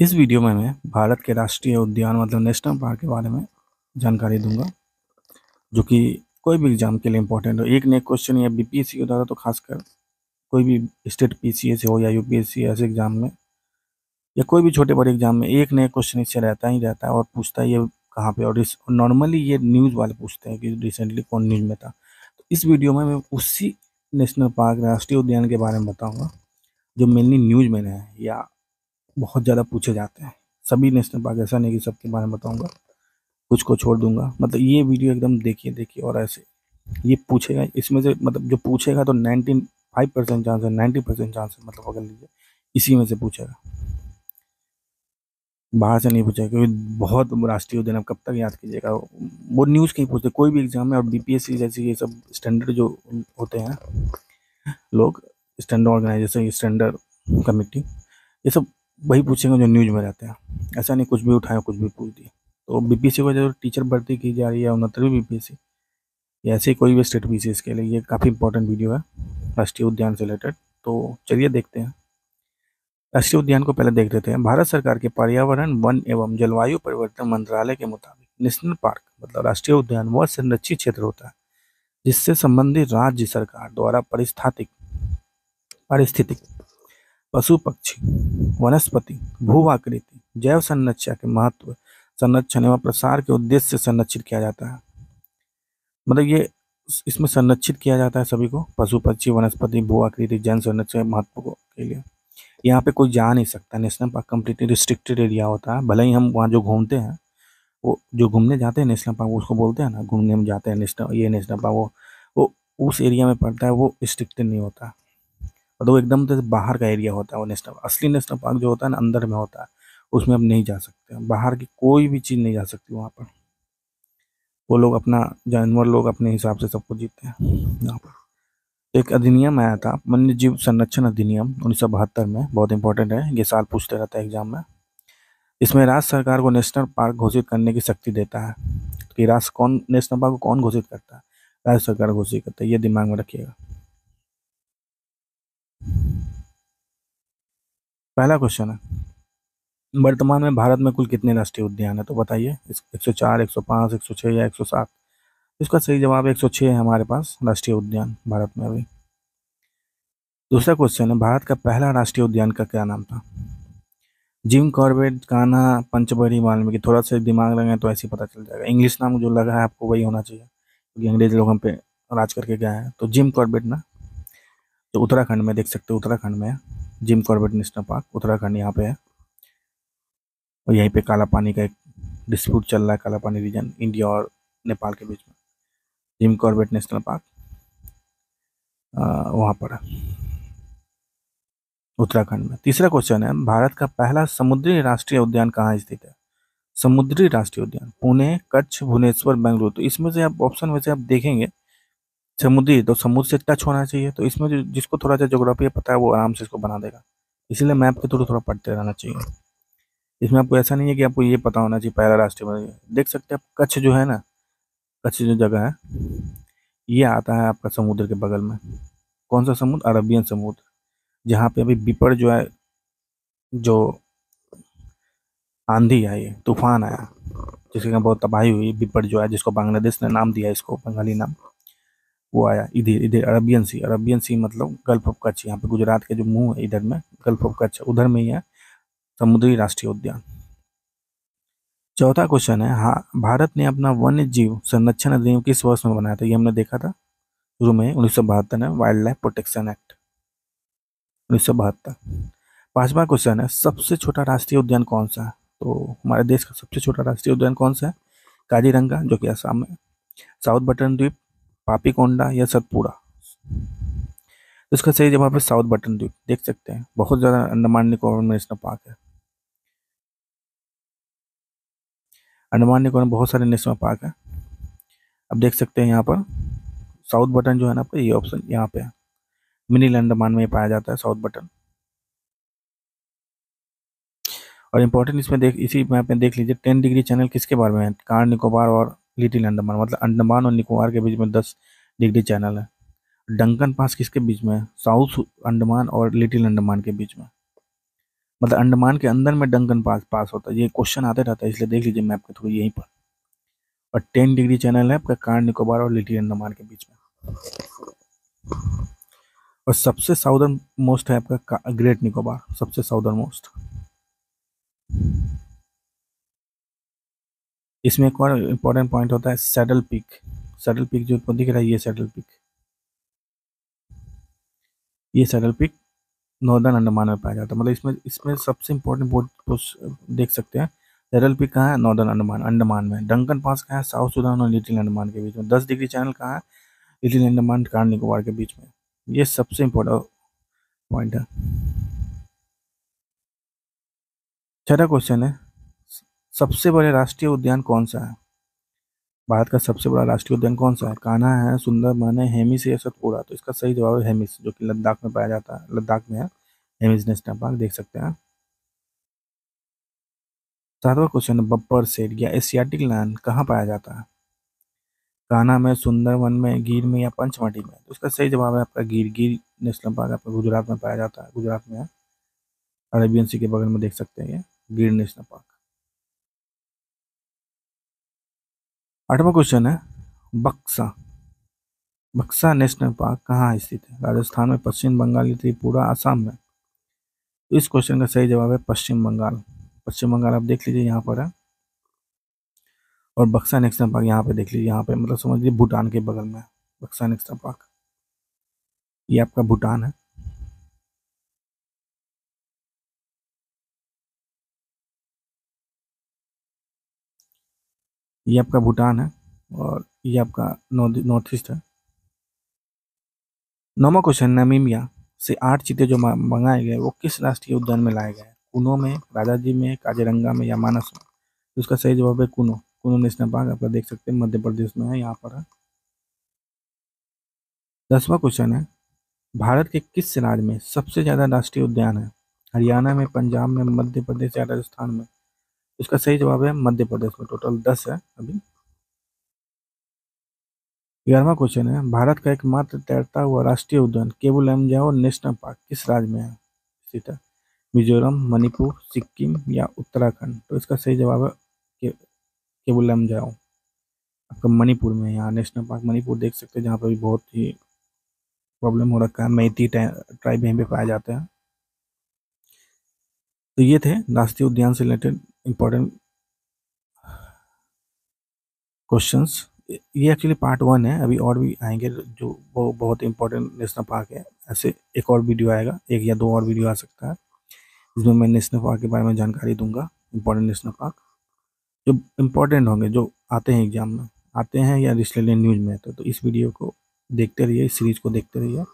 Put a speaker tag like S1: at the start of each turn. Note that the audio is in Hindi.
S1: इस वीडियो में मैं भारत के राष्ट्रीय उद्यान मतलब नेशनल पार्क के बारे में जानकारी दूँगा, जो कि कोई भी एग्ज़ाम के लिए इम्पोर्टेंट हो। एक ने क्वेश्चन या बी बीपीएससी होता था तो खासकर कोई भी स्टेट पीसीएस हो या यू यूपीएससी ऐसे एग्ज़ाम में, या कोई भी छोटे बड़े एग्ज़ाम में एक नया क्वेश्चन इससे रहता ही रहता है और पूछता है ये कहाँ पे और नॉर्मली ये न्यूज़ वाले पूछते हैं कि रिसेंटली कौन न्यूज़ में था। तो इस वीडियो में मैं उसी नेशनल पार्क, राष्ट्रीय उद्यान के बारे में बताऊँगा, जो मेनली न्यूज़ में है या बहुत ज़्यादा पूछे जाते हैं। सभी नेशनल पार्क ऐसा नहीं कि सबके बारे में बताऊँगा। कुछ को छोड़ दूँगा। मतलब ये वीडियो एकदम देखिए देखिए और ऐसे ये पूछेगा, इसमें से मतलब जो पूछेगा तो नाइनटी फाइव परसेंट चांस है नाइन्टी परसेंट चांस है मतलब पकड़ लीजिए, इसी में से पूछेगा। बाहर से नहीं पूछेगा, क्योंकि बहुत राष्ट्रीय उद्यान आप कब तक याद कीजिएगा। वो न्यूज़ कहीं पूछते कोई भी एग्ज़ाम में, और बीपीएससी जैसे ये सब स्टैंडर्ड जो होते हैं, लोग स्टैंडर्ड ऑर्गेनाइजेशन स्टैंडर्ड कमेटी ये सब वही पूछेंगे जो न्यूज़ में रहते हैं। ऐसा नहीं कुछ भी उठाए, कुछ भी पूछ दिए। तो बीपीएससी को जो टीचर भर्ती की जा रही है उनहत्तरवीं बीपीएससी या ऐसे कोई भी स्टेट बी के लिए ये काफ़ी इंपॉर्टेंट वीडियो है, राष्ट्रीय उद्यान से रिलेटेड तो चलिए देखते हैं। राष्ट्रीय उद्यान को पहले देख लेते हैं। भारत सरकार के पर्यावरण, वन एवं जलवायु परिवर्तन मंत्रालय के मुताबिक नेशनल पार्क मतलब राष्ट्रीय उद्यान, वह संरक्षित क्षेत्र होता है, जिससे संबंधित राज्य सरकार द्वारा परिस्थातिक, पारिस्थितिक पशु पक्षी वनस्पति भू आकृति जैव संरक्षा के महत्व, संरक्षण एवं प्रसार के उद्देश्य से संरक्षित किया जाता है। मतलब ये इसमें संरक्षित किया जाता है सभी को पशु पक्षी वनस्पति भू आकृति जन संरक्षण महत्व को, के लिए। यहाँ पे कोई जा नहीं सकता, national park completely restricted area होता है। भले ही हम वहाँ जो घूमते हैं, वो जो घूमने जाते हैं नेशनल पार्क, उसको बोलते हैं ना, घूमने में जाते हैं नेशनल, ये नेशनल पार्क, वो वो उस एरिया में पड़ता है, वो रिस्ट्रिक्टेड नहीं होता। और वो एकदम से बाहर का एरिया होता है, वो नेशनल असली नेशनल पार्क जो होता है ना, अंदर में होता है, उसमें आप नहीं जा सकते बाहर की कोई भी चीज़ नहीं जा सकती वहाँ पर। वो लोग अपना, जानवर लोग अपने हिसाब से सब कुछ जीते हैं। यहाँ पर एक अधिनियम आया था, वन्य जीव संरक्षण अधिनियम, उन्नीस सौ बहत्तर में, बहुत इंपॉर्टेंट है, ये साल पूछते रहता है एग्ज़ाम में। इसमें राज्य सरकार को नेशनल पार्क घोषित करने की शक्ति देता है। कि राष्ट्र कौन, नेशनल पार्क को कौन घोषित करता है? राज्य सरकार घोषित करता है, ये दिमाग में रखिएगा। पहला क्वेश्चन है। वर्तमान में भारत में कुल कितने राष्ट्रीय उद्यान है? तो बताइए एक सौ चार, एक सौ पाँच, एक सौ छः या एक सौ सात? इसका सही जवाब एक सौ छः है हमारे पास राष्ट्रीय उद्यान भारत में अभी। दूसरा क्वेश्चन है, भारत का पहला राष्ट्रीय उद्यान का क्या नाम था? जिम कॉर्बेट, कान्हा पंचबड़ी वाल्मीकि। थोड़ा सा दिमाग लगाए तो ऐसे ही पता चल जाएगा। इंग्लिश नाम जो लगा है आपको वही होना चाहिए, क्योंकि अंग्रेज़ लोग हम पे राज करके गए हैं। तो जिम कॉर्बेट ना तो उत्तराखंड में, देख सकते हो उत्तराखंड में Jim Corbett national park, Uttarakhand यहाँ पे है। और यहीं पे काला पानी का एक डिस्प्यूट चल रहा है, काला पानी रीजन इंडिया और नेपाल के बीच में। जिम कॉर्बेट नेशनल पार्क वहाँ पर है। उत्तराखंड में। तीसरा क्वेश्चन है, भारत का पहला समुद्री राष्ट्रीय उद्यान कहाँ स्थित है? समुद्री राष्ट्रीय उद्यान, पुणे, कच्छ, भुवनेश्वर, बेंगलुरु। तो इसमें से आप ऑप्शन में से आप देखेंगे समुद्री तो समुद्र से टच होना चाहिए तो इसमें जो, जिसको थोड़ा सा जोग्राफी पता है, वो आराम से इसको बना देगा। इसीलिए मैप के थ्रू थोड़ा पढ़ते रहना चाहिए। इसमें आपको ऐसा नहीं है कि आपको ये पता होना चाहिए, पहला राष्ट्रीय देख सकते हैं आप, कच्छ जो है ना, कच्छ जो जगह है, ये आता है आपका समुद्र के बगल में। कौन सा समुद्र? अरबियन समुद्र, जहाँ पे अभी बिपड़ जो है, जो आंधी आई, तूफ़ान आया, जिसके कारण बहुत तबाही हुई बिपड़ जो है, जिसको बांग्लादेश ने नाम दिया इसको, बंगाली नाम। वो आया, इधर इधर अरबियन सी अरबियन सी मतलब गल्फ ऑफ़ कच्छ, यहाँ पे गुजरात के जो मुँह है इधर में, गल्फ ऑफ़ कच्छ, उधर में ही है, समुद्री राष्ट्रीय उद्यान। चौथा क्वेश्चन है हाँ भारत ने अपना वन्य जीव संरक्षण अधिनियम किस वर्ष में बनाया था, ये हमने देखा था, शुरू में उन्नीस सौ बहत्तर में वाइल्ड लाइफ प्रोटेक्शन एक्ट उन्नीस सौ बहत्तर। पांचवा क्वेश्चन है, सबसे छोटा राष्ट्रीय उद्यान कौन सा है? तो हमारे देश का सबसे छोटा राष्ट्रीय उद्यान कौन सा है? काजीरंगा, जो कि आसाम में साउथ बटन द्वीप पापीकोंडा या सतपुड़ा। तो इसका सही जवाब है साउथ बटन द्वीप देख सकते हैं। बहुत ज़्यादा अंडमान निकोबार नेशनल पार्क है। अंडमान निकोबार बहुत सारे नेशनल पार्क है। अब देख सकते हैं यहाँ पर, साउथ बटन जो है ना, ये ऑप्शन यहाँ पे है। मिनी अंडमान में पाया जाता है, साउथ बटन। और इम्पोर्टेंट इसमें देख, इसी मैप में देख लीजिए, टेन डिग्री चैनल किसके बारे में है? कार निकोबार और लिटिल अंडमान मतलब अंडमान और निकोबार के बीच में दस डिग्री चैनल है। डंकन पास किसके बीच में साउथ अंडमान और लिटिल अंडमान के बीच में। मतलब अंडमान के अंदर में डंकन पास पास होता है। ये क्वेश्चन आते रहता है, इसलिए देख लीजिए मैप के थ्रू यहीं पर। और टेन डिग्री चैनल है आपका कार, निकोबार और लिटिल अंडमान के बीच में। और सबसे साउदर्न मोस्ट है आपका ग्रेट निकोबार, सबसे साउदर्न मोस्ट इसमें एक और इम्पोर्टेंट पॉइंट होता है सैडल पिक सैडल पिक जो दिख रहा है, ये सैडल पिक ये सैडल पिक नॉर्दर्न अंडमान में पाया जाता है। मतलब इसमें इसमें सबसे इम्पोर्टेंट पोस्ट देख सकते हैं। सैडल पिक कहाँ है? नॉर्दर्न अंडमान अंडमान में। डंकन पास कहाँ है? साउथ सुदान और लिटिल अंडमान के बीच में। दस डिग्री चैनल कहाँ है? लिटिल अंडमान कार निकोबार के बीच में। ये सबसे इम्पोर्टेंट पॉइंट है। छठा क्वेश्चन है। सबसे बड़े राष्ट्रीय उद्यान कौन सा है? भारत का सबसे बड़ा राष्ट्रीय उद्यान कौन सा है? कान्हा है सुंदरबन है, हेमिस या सतपुरा तो इसका सही जवाब है हेमिस, जो कि लद्दाख में पाया जाता है। लद्दाख में है। हेमिस नेशनल पार्क, देख सकते हैं सातवां क्वेश्चन है बप्पर सेट या एशियाटिक लैंड कहाँ पाया जाता है? कान्हा में, सुंदरवन में, गिर में या पंचमढ़ी में? तो इसका सही जवाब है आपका गिर। गिर नेशनल पार्क आपका गुजरात में पाया जाता है। गुजरात में है। अरेबियन सी के बगल में देख सकते हैं ये, गिर नेशनल पार्क। आठवां क्वेश्चन है, बक्सा। बक्सा नेशनल पार्क कहाँ स्थित है? राजस्थान में पश्चिम बंगाल त्रिपुरा, आसाम में। तो इस क्वेश्चन का सही जवाब है पश्चिम बंगाल। पश्चिम बंगाल आप देख लीजिए यहाँ पर है। और बक्सा नेशनल पार्क यहाँ पे देख लीजिए, यहाँ पे मतलब समझ लीजिए भूटान के बगल में बक्सा नेशनल पार्क ये आपका भूटान है। ये आपका भूटान है और ये आपका नॉर्थ ईस्ट है। नौवा क्वेश्चन नमीमिया से आठ चीते जो मंगाए गए, वो किस राष्ट्रीय उद्यान में लाए गए? कुनो में राजाजी में, काजीरंगा में या मानस में? उसका सही जवाब है कुनो। कुनो नेशनल पार्क आप देख सकते हैं, मध्य प्रदेश में है, यहाँ पर है। दसवा क्वेश्चन है, भारत के किस राज्य में सबसे ज़्यादा राष्ट्रीय उद्यान है? हरियाणा में, पंजाब में, मध्य प्रदेश या राजस्थान में? इसका सही जवाब है मध्य प्रदेश में। टोटल दस है अभी। ग्यारहवा क्वेश्चन है, भारत का एकमात्र तैरता हुआ राष्ट्रीय उद्यान, केबुल एमजाओ नेशनल पार्क, किस राज्य में है? स्थित है मिजोरम, मणिपुर, सिक्किम या उत्तराखंड? तो इसका सही जवाब है केबुलम जाओ। आपका मणिपुर में यहाँ, नेशनल पार्क मणिपुर देख सकते हैं, जहाँ पर भी बहुत ही प्रॉब्लम हो रखा है। मैती ट्राइब यहीं पे पाए जाते हैं। तो ये थे राष्ट्रीय उद्यान से रिलेटेड इम्पोर्टेंट क्वेश्चंस ये एक्चुअली पार्ट वन है। अभी और भी आएँगे जो बहुत इंपॉर्टेंट नेशनल पार्क है। ऐसे एक और वीडियो आएगा। एक या दो और वीडियो आ सकता है। जिसमें मैं नेशनल पार्क के बारे में जानकारी दूँगा। इम्पोर्टेंट नेशनल पार्क जो इम्पोर्टेंट होंगे जो आते हैं एग्ज़ाम में। आते हैं या रिलेटेड न्यूज़ में तो, तो इस वीडियो को देखते रहिए इस सीरीज़ को देखते रहिए।